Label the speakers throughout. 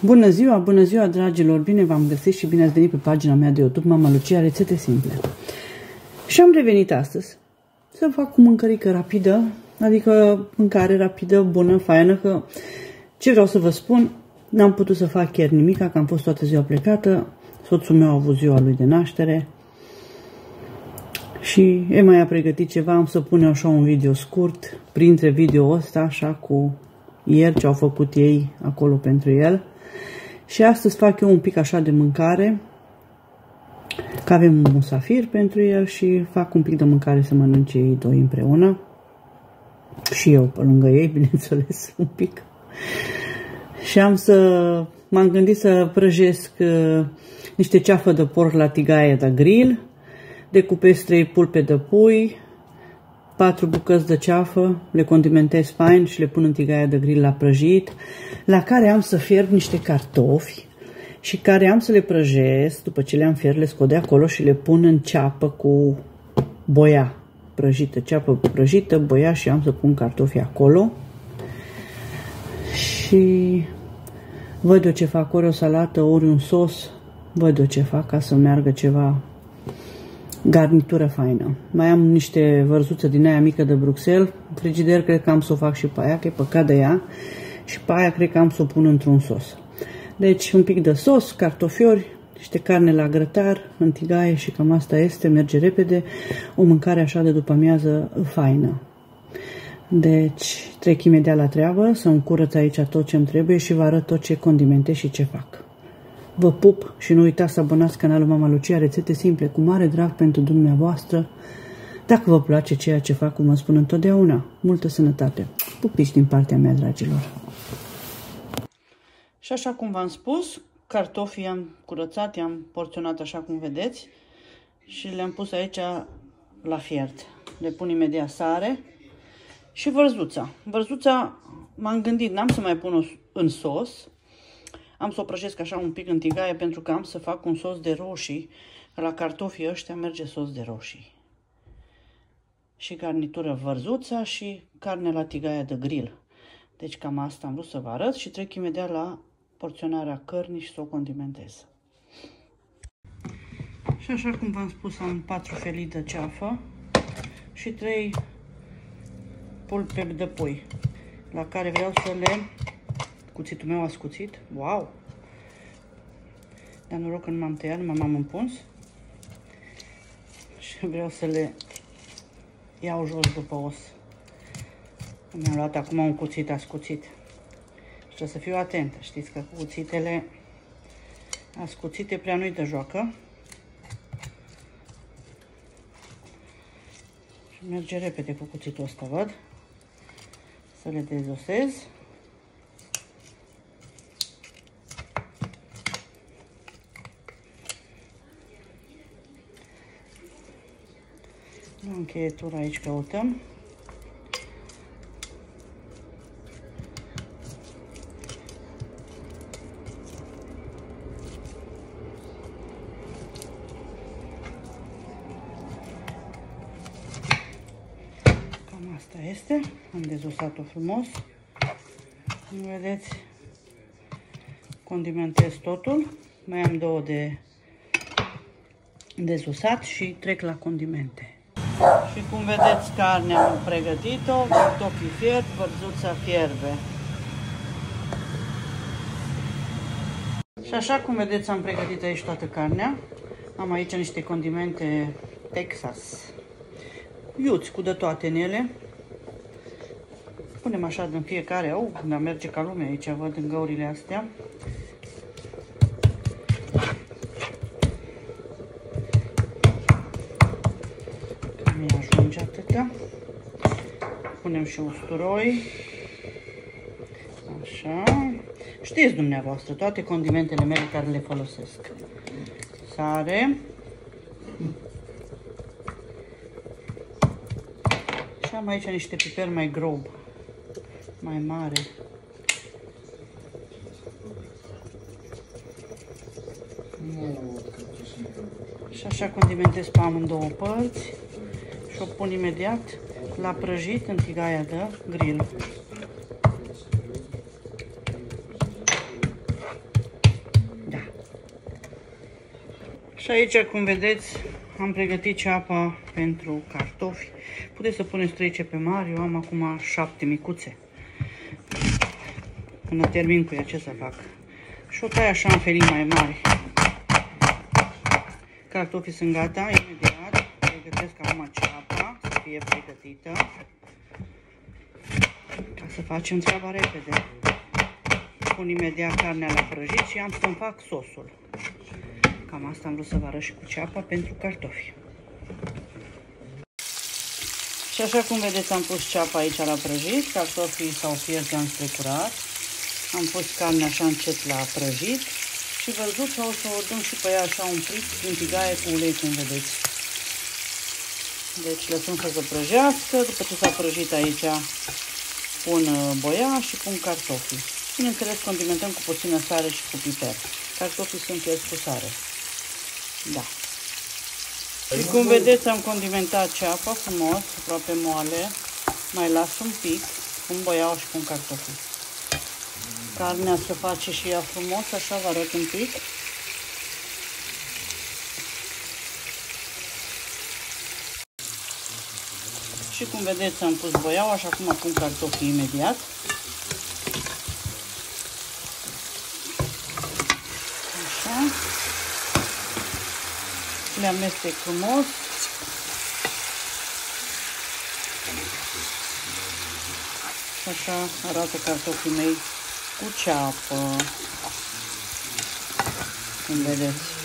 Speaker 1: Bună ziua, bună ziua dragilor, bine v-am găsit și bine ați venit pe pagina mea de YouTube, Mama Lucia, rețete simple. Și am revenit astăzi să fac o mâncărică rapidă, adică mâncare rapidă, bună, faină, că ce vreau să vă spun, n-am putut să fac chiar nimic, că am fost toată ziua plecată, soțul meu a avut ziua lui de naștere și e mai a pregătit ceva, am să pun așa un video scurt, printre video ăsta, așa cu ieri ce au făcut ei acolo pentru el. Și astăzi fac eu un pic așa de mâncare, că avem un musafir pentru el și fac un pic de mâncare să mănânce ei doi împreună. Și eu pe lângă ei, bineînțeles, un pic. Și am să, m-am gândit să prăjesc uh, niște ceafă de porc la tigaie de grill, decupez trei pulpe de pui, patru bucăți de ceafă, le condimentez fain și le pun în tigaia de grill la prăjit, la care am să fierb niște cartofi și care am să le prăjesc, după ce le-am fiert, le scot de acolo și le pun în ceapă cu boia prăjită, ceapă prăjită, boia și am să pun cartofii acolo. Și văd eu ce fac, ori o salată, ori un sos, văd eu ce fac ca să meargă ceva garnitură faină. Mai am niște vărzuță din aia mică de Bruxelles, frigider cred că am să o fac și pe aia, că e păcat de ea, și pe aia cred că am să o pun într-un sos. Deci un pic de sos, cartofiori, niște carne la grătar, în tigaie și cam asta este, merge repede, o mâncare așa de după amiază faină. Deci trec imediat la treabă, să-mi curăț aici tot ce îmi trebuie și vă arăt tot ce condimente și ce fac. Vă pup și nu uitați să abonați canalul Mama Lucia, rețete simple cu mare drag pentru dumneavoastră. Dacă vă place ceea ce fac, cum vă spun întotdeauna, multă sănătate. Pupici din partea mea, dragilor. Și așa cum v-am spus, cartofii am curățat, i-am porționat așa cum vedeți și le-am pus aici la fiert. Le pun imediat sare și vărzuța. Vărzuța m-am gândit, n-am să mai pun în sos, am să o prăjesc așa un pic în tigaie pentru că am să fac un sos de roșii. La cartofii ăștia merge sos de roșii. Și garnitură vărzuța și carne la tigaia de grill. Deci cam asta am vrut să vă arăt și trec imediat la porționarea cărnii și să o condimentez. Și așa cum v-am spus, am 4 felii de ceafă și 3 pulpe de pui, la care vreau să le Cuțitul meu a scuțit. Wow! Dar noroc că nu m-am tăiat, nu m-am împuns. Și vreau să le iau jos după os. Mi-am luat acum un cuțit ascuțit. Și trebuie să fiu atentă. Știți că cu cuțitele ascuțite prea nu-i de joacă. Și merge repede cu cuțitul ăsta, văd. Să le dezosez. Încheietura aici căutăm. Cam asta este. Am dezusat-o frumos. Cum vedeți, condimentez totul. Mai am două de dezusat și trec la condimente. Și cum vedeți, carnea am pregătit-o, cartofii fiert, vărzuța fierbe. Și așa cum vedeți, am pregătit aici toată carnea. Am aici niște condimente Texas. Iuți cu de toate în ele. Punem așa din fiecare. Oh, dar merge ca lume aici, văd în găurile astea. Și usturoi. Așa. Știți dumneavoastră toate condimentele mele care le folosesc. Sare. Și am aici niște piper mai grob, mai mare. Și așa condimentez pe amândouă părți și o pun imediat la prăjit în tigaia de grill. Da. Și aici, cum vedeți, am pregătit ceapa pentru cartofi. Puteți să puneți 3 pe mari, eu am acum 7 micuțe. Până termin cu ea, ce să fac? Și o tai așa în felii mai mari. Cartofii sunt gata, imediat pregătesc acum ceapa fie pregătită ca să facem treaba repede. Pun imediat carnea la prăjit și am să-mi fac sosul. Cam asta am vrut să vă arăt și cu ceapa pentru cartofi. Și așa cum vedeți am pus ceapa aici la prăjit, cartofii s-au fiert, am strecurat. Am pus carnea așa încet la prăjit și văzut o să o dăm și pe ea așa un plic din tigaie cu ulei, cum vedeți. Deci lăsăm să se prăjească, după ce s-a prăjit aici pun uh, boia și pun cartofii. Bineînțeles condimentăm cu puțină sare și cu piper. Cartofii sunt fierți cu sare. Da. Și cum vedeți am condimentat ceapa frumos, aproape moale. Mai las un pic, pun boiau și pun cartofii. Carnea se face și ea frumos, așa vă arăt un pic. Și cum vedeți am pus boiau, așa cum acum cartofii imediat. Așa. Le amestec frumos. Și așa arată cartofii mei cu ceapă. Cum vedeți.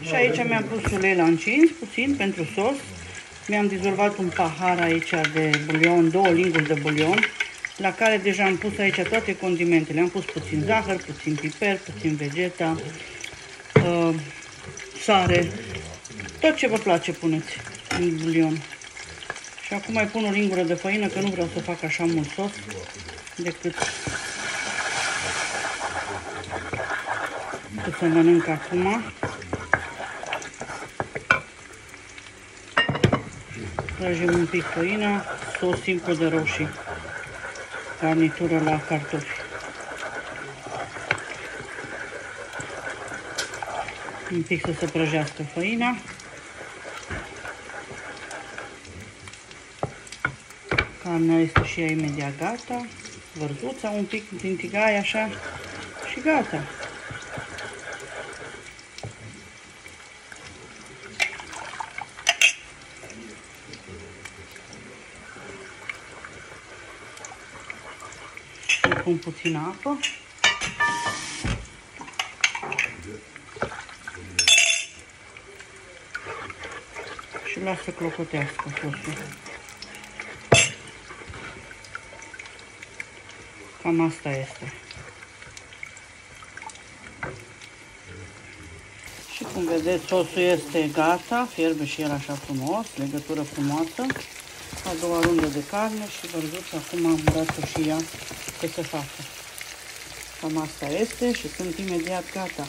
Speaker 1: Și aici mi-am pus ulei la încins, puțin, pentru sos. Mi-am dizolvat un pahar aici de bulion, două linguri de bulion, la care deja am pus aici toate condimentele. Am pus puțin zahăr, puțin piper, puțin vegeta, uh, sare, tot ce vă place puneți în bulion. Și acum mai pun o lingură de făină, că nu vreau să fac așa mult sos, decât să mănânc acum. Tragem un pic făina, sos simplu de roșii, garnitură la cartofi. Un pic să se prăjească făina. Carnea este și ea imediat gata. Vărzuța un pic din tigaie așa și gata. Pun puțină apă. Și las să clocotească sosul. Cam asta este. Și cum vedeți, sosul este gata, fierbe și el așa frumos, legătură frumoasă. A doua rundă de carne și vă acum am dat și ea ce să facă. Cam asta este și sunt imediat gata.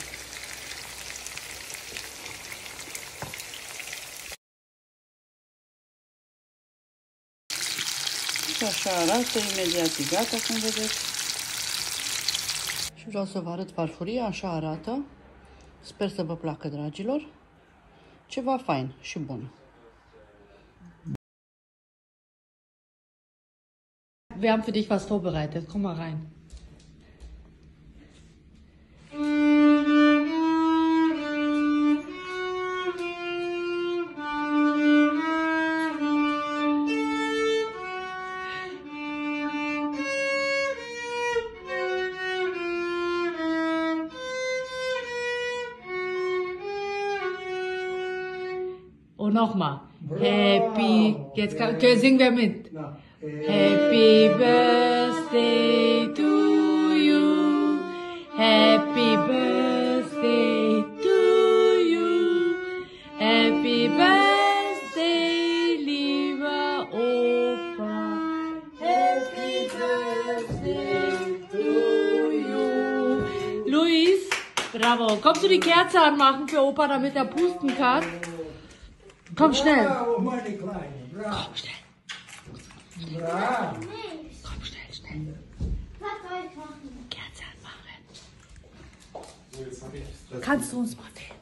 Speaker 1: Și așa arată, imediat e gata, cum vedeți. Și vreau să vă arăt farfuria, așa arată. Sper să vă placă, dragilor. Ceva fain și bun.
Speaker 2: Wir haben für dich was vorbereitet. Komm mal rein. Und nochmal. Happy. Jetzt kann, singen wir mit. Happy birthday to you. Happy birthday to you. Happy birthday, lieber Opa. Happy birthday to you. Luis, bravo. Kommst du die Kerze anmachen für Opa, damit er pusten kann? Komm schnell. Komm schnell. Komm schnell, schnell. Kannst du uns mal filmen?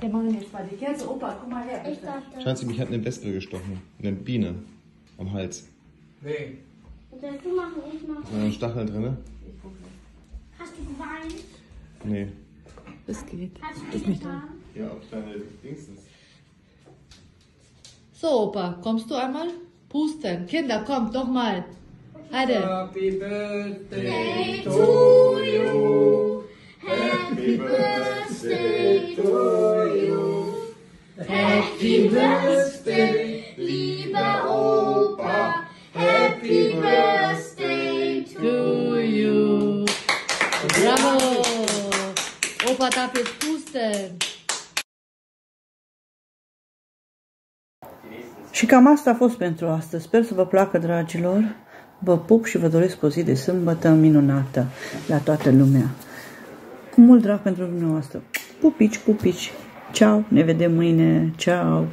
Speaker 2: Wir machen jetzt mal die Kerze. Opa, guck mal her,
Speaker 3: Ich
Speaker 2: bitte.
Speaker 3: dachte,
Speaker 4: Schanzi, mich hat eine Wespe gestochen. Eine Biene. Am Hals.
Speaker 5: Nee.
Speaker 3: willst du machen? Ich mache.
Speaker 4: Ist da ein Stachel drin?
Speaker 3: Hast du geweint?
Speaker 4: Nee.
Speaker 2: Das geht.
Speaker 3: Hast du
Speaker 2: Ist nicht drin.
Speaker 3: getan?
Speaker 4: Ja, ob deine Dings ist.
Speaker 2: So, Opa, kommst du einmal? Pusten. Kinder, kommt doch mal. Heide.
Speaker 5: Happy birthday to you.
Speaker 3: Happy birthday to you.
Speaker 2: Happy
Speaker 3: Birthday, lieber Opa. Happy Birthday to
Speaker 2: to you. Bravo. Opa darf jetzt pusten.
Speaker 1: Și cam asta a fost pentru astăzi. Sper să vă placă, dragilor. Vă pup și vă doresc o zi de sâmbătă minunată la toată lumea. Cu mult drag pentru dumneavoastră. Pupici, pupici. Ceau, ne vedem mâine. Ceau.